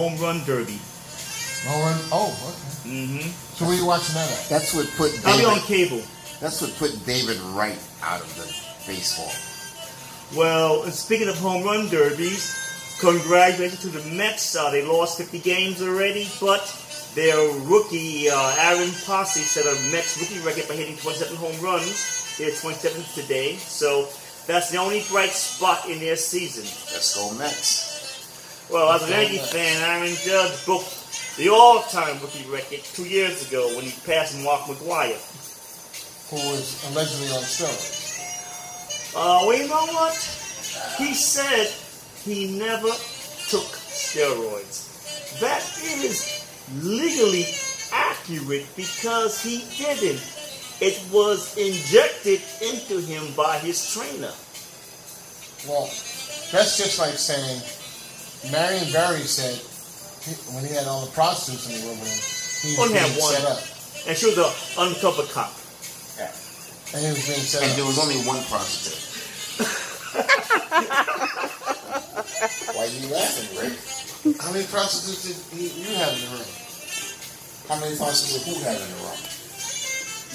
Home Run Derby. No one. Oh, okay. Mm-hmm. So where you watching that at? That's what put I'll be on cable. that's what put David Wright out of the baseball. Well, speaking of home run derbies, congratulations to the Mets. Uh, they lost 50 games already, but their rookie, uh, Aaron Posse, set a Mets rookie record by hitting 27 home runs. They're 27th today, so that's the only bright spot in their season. Let's go Mets. Well, as a Yankee fan, Aaron Judge broke the all-time rookie record two years ago when he passed Mark McGwire. Who was allegedly on steroids? Uh, well, you know what? He said he never took steroids. That is legally accurate because he didn't. It was injected into him by his trainer. Well, that's just like saying Marion Barry said when he had all the prostitutes in the room with him, he was Only had one. set up. And she was an undercover cop. And he was being set And up. there was only one prostitute. Why are you laughing, Rick? How many prostitutes did you, you have in the room? How many prostitutes did who had in the room?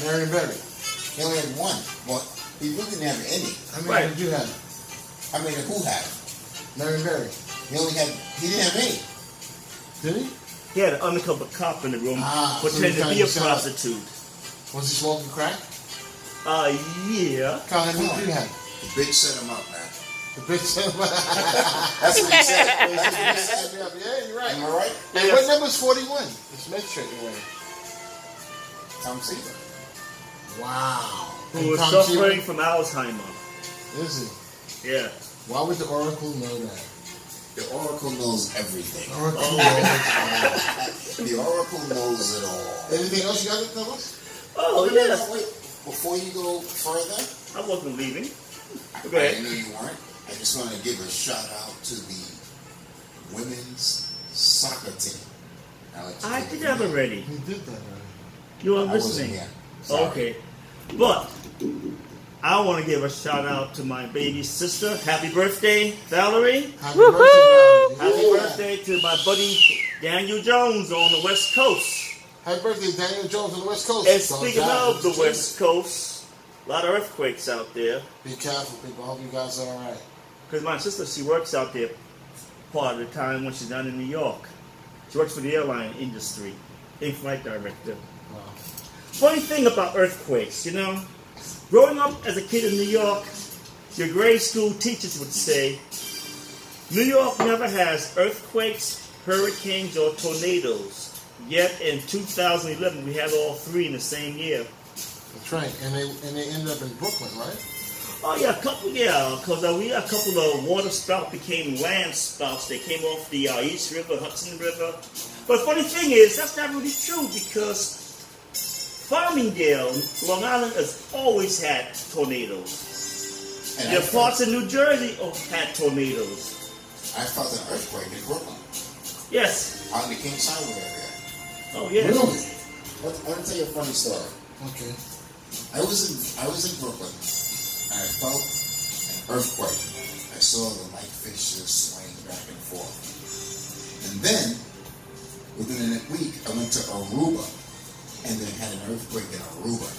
Marion Barry. He only had one. Well, he really didn't have any. How many Right. did you have? I mean, who had? Marion Barry. He only had. He didn't have any. Did he? He had an undercover cop in the room Ah, pretending he to be a kinda up. prostitute. Was he smoking crack? Uh, yeah. How many Come on. did you have? The bitch set him up, man. The bitch said, That's what he said. yeah, you're right. Am I right? Hey, what number's 41? It's med shirt you're wearing. Tom Seaver. Wow. Who was suffering from Alzheimer's. Is he? Yeah. Why would the Oracle know that? The Oracle knows everything. Oracle Oh. knows. The Oracle knows it all. Anything else you got to tell us? Oh, Wait, wait, yes. wait. Before you go further, I wasn't leaving. I Go ahead. knew you weren't. I just want to give a shout out to the women's soccer team. I, I give did it that a name. already. He did that already. You I weren't wasn't listening. here. Sorry. Okay. But I want to give a shout out to my baby sister. Happy birthday, Valerie. Happy birthday, Happy Valerie. Yeah. birthday to my buddy Daniel Jones on the West Coast. Happy birthday, Daniel Jones on the West Coast. And Don't speaking die. of the West Coast, a lot of earthquakes out there. Be careful, people. I hope you guys are all right. Because my sister, she works out there part of the time when she's down in New York. She works for the airline industry, in-flight director. Wow. Funny thing about earthquakes, you know, growing up as a kid in New York, your grade school teachers would say, New York never has earthquakes, hurricanes, or tornadoes. Yet in 2011, we had all three in the same year. That's right. And they and they ended up in Brooklyn, right? Oh yeah, a couple. Yeah, because uh, we had a couple of water spouts became land spouts. They came off the uh, East River, Hudson River. But the funny thing is, that's not really true because Farmingdale, Long Island, has always had tornadoes. And There I are felt, parts of New Jersey oh, had tornadoes. I felt an earthquake in Brooklyn, Yes. out in the Kings Highway area. Oh yes. Really? Let, let me tell you a funny story. Okay. I was in I was in Brooklyn, and I felt an earthquake. I saw the light fixtures swaying back and forth. And then, within a week, I went to Aruba, and then had an earthquake in Aruba.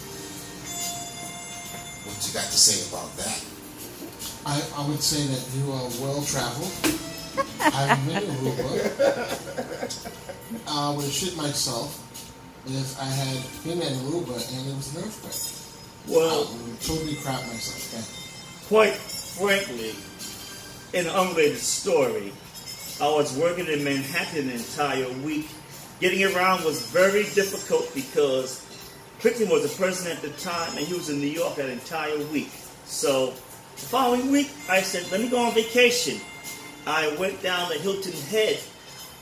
What you got to say about that? I, I would say that you are well traveled. I've been to Aruba. I would have shit myself if I had been in Aruba and it was an earthquake. I Well, would totally crap myself. Yeah. quite frankly, in an unrelated story, I was working in Manhattan an entire week. Getting around was very difficult because Clinton was the president at the time and he was in New York that entire week. So the following week, I said, let me go on vacation. I went down to Hilton Head,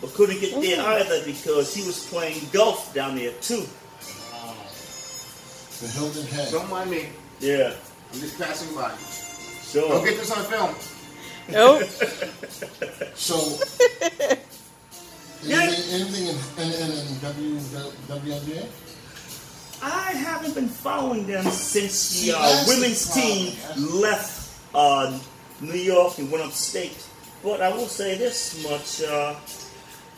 but couldn't get there either because he was playing golf down there too. Wow. The Hilton Head. Don't mind me. Yeah, I'm just passing by. sure. Don't get this on film. Nope. So, WNBA? I haven't been following them since the uh, that's the women's team left uh, New York and went upstate. But I will say this much: uh,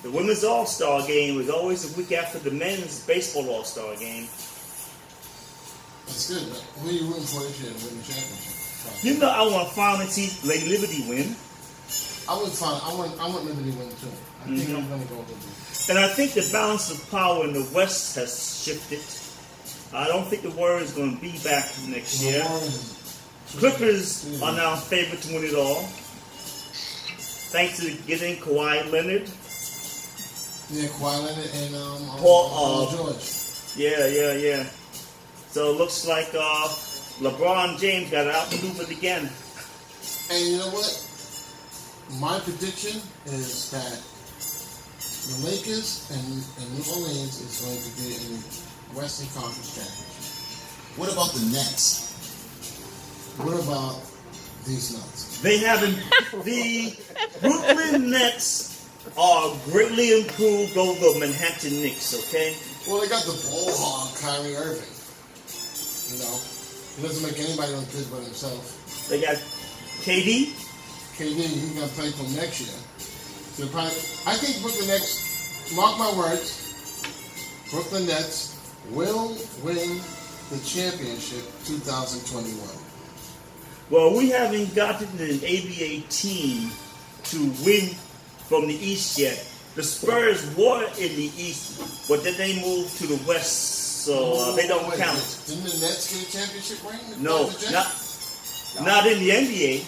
the women's All Star game was always a week after the men's baseball All Star game. That's good. Who are you rooting for this year to win the championship? You know, I want to finally see Lady Liberty win, I would find. I want. I want Liberty win too. I think Mhm. I'm going to go and I think the balance of power in the West has shifted. I don't think the Warriors going to be back next year. Clippers are now favored to win it all, thanks to getting Kawhi Leonard. Yeah, Kawhi Leonard and um, Paul, Paul uh, George. Yeah, yeah, yeah. So it looks like uh, LeBron James got outmaneuvered again. And you know what? My prediction is that the Lakers and, and New Orleans is going to be in the Western Conference Championship. What about the Nets? What about these nuts? They haven't. The Brooklyn Nets are greatly improved over the Manhattan Knicks. Okay. Well, they got the ball hog Kyrie Irving. You know, he doesn't make anybody look good but himself. They got KD. KD, he's gonna play till next year. Probably, I think Brooklyn Nets. Mark my words. Brooklyn Nets will win the championship 2021. Well, we haven't gotten an ABA team to win from the East yet. The Spurs were in the East, but then they moved to the West, so uh, they don't Wait, count. Didn't the Nets get a championship ring? No, not not in the NBA,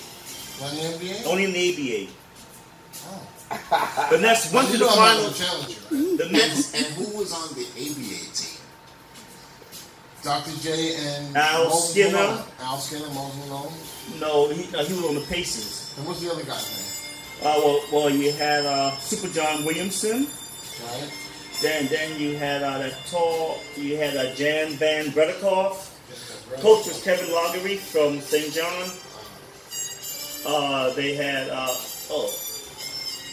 Not in the NBA. only in the ABA. The Nets went to the final. gonna challenge you, right? The And, Nets, and who was on the ABA team? Dr. J and Al Moses Skinner. Malone. Al Skinner, Moses Malone. no, he, no, he was on the Pacers. And what's the other guy's name? Uh, well, well, you had uh, Super John Williamson. Right? Then, then you had uh, that tall. You had uh, Jan van Breda Kolff. Coach was Kevin Loughery from St. John. Uh, they had uh, oh,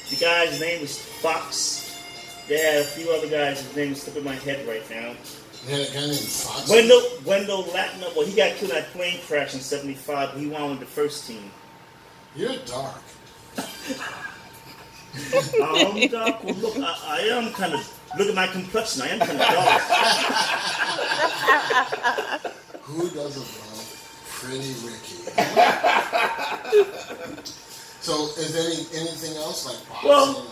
the guy's name was Fox. They had a few other guys. whose name is slipping my head right now. They had a guy named Fox. Wendell Wendell Ladner. Well, he got killed in a plane crash in '75. But he won with the first team. You're dark. Um, Doc, well, look, I, I am kind of. Look at my complexion. I am kind of dark. Who doesn't love Pretty Ricky? so, is there any, anything else like boxing? Well, or-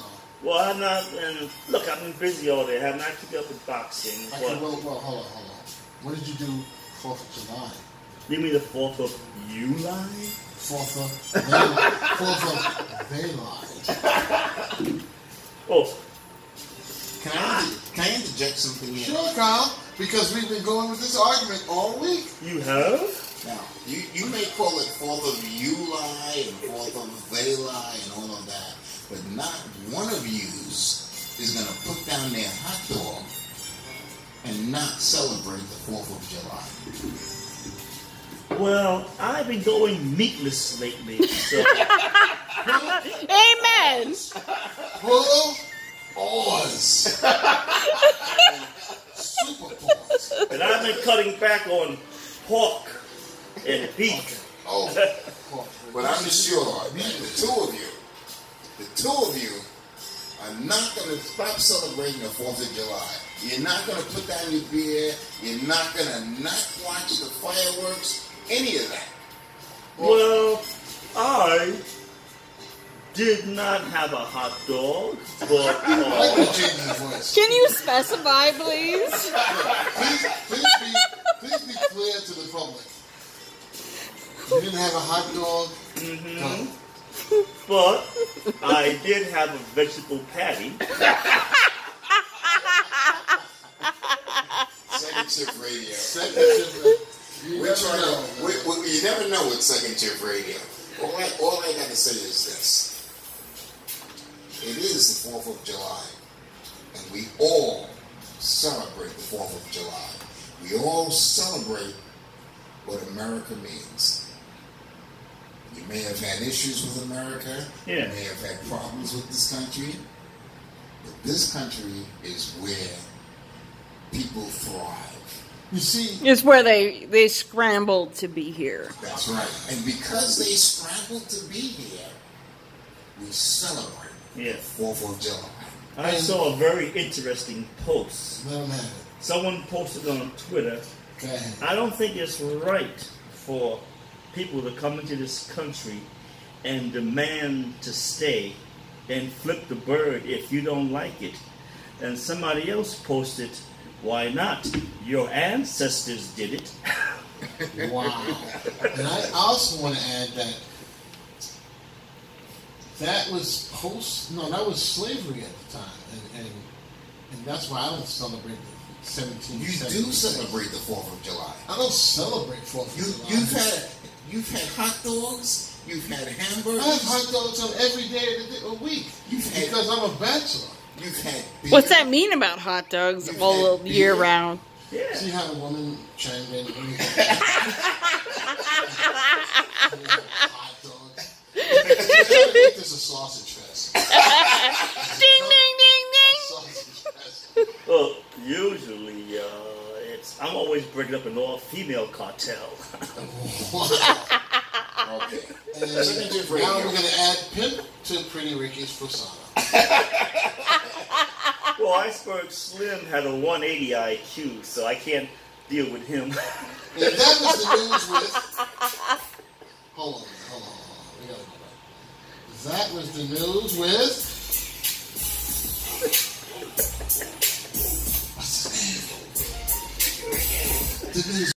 Well, I'm not. And look, I've been busy all day. I have not kept up with boxing. But well, well, hold on, hold on. What did you do Fourth of July? give me the Fourth of July. Fourth of they, Fourth of they lied. Oh, Can I, ah. inter- can I interject something here? Sure, Kyle, because we've been going with this argument all week. you have? Now, you, you may call it Fourth of you lie and Fourth of they lie and all of that, but not one of yous is going to put down their hot dog and not celebrate the Fourth of July. Well, I've been going meatless lately, so Amen. Full Oz. Super pause. and I've been cutting back on pork and beef. Oh, but I'm just sure that the two of you, the two of you, are not going to stop celebrating the Fourth of July. You're not going to put down your beer. You're not going to not watch the fireworks. Any of that. Well, I did not have a hot dog, but uh, to change his voice. Can you specify, please? Please, didn't have a hot dog. mhm. Go. but I did have a vegetable patty. Second shift radio. Second shift. You We're never trying know. to, we, we, you never know with second shift radio. All I, all I got to say is this. It is the 4th of July, and we all celebrate the 4th of July. We all celebrate what America means. You may have had issues with America. Yeah. May have had problems with this country. But this country is where people thrive. You see, It's where they they scrambled to be here. That's right. And because they scrambled to be here, we celebrate Yeah. Fourth of July. I And- saw a very interesting post. Let him have it. Someone posted on Twitter. Go. I don't think it's right for people to come into this country and demand to stay and flip the bird if you don't like it. And somebody else posted, why not? Your ancestors did it. Wow. and I also want to add that that was post, no, that was slavery at the time. And, and, and that's why I don't celebrate the 17th You do celebrate the Fourth of July. I don't celebrate 4th You of July. you've had you've had hot dogs. You've had hamburgers. I have hot dogs on every day of the day, a week You've had- because I'm a bachelor. You've had. Beer. What's that mean about hot dogs You've all had year beer. round? Yeah. See how the woman chimed in? hot dogs. Trying to make this a sausage fest. Ding, ding, ding, ding. Sausage. Well, usually uh, it's I'm always breaking up an all-female cartel. Ricky's persona. well, Iceberg Slim had a 180 IQ, so I can't deal with him. And that was the news with. Hold on, hold on, hold on. We gotta go back. That was the news with. What's his name? The news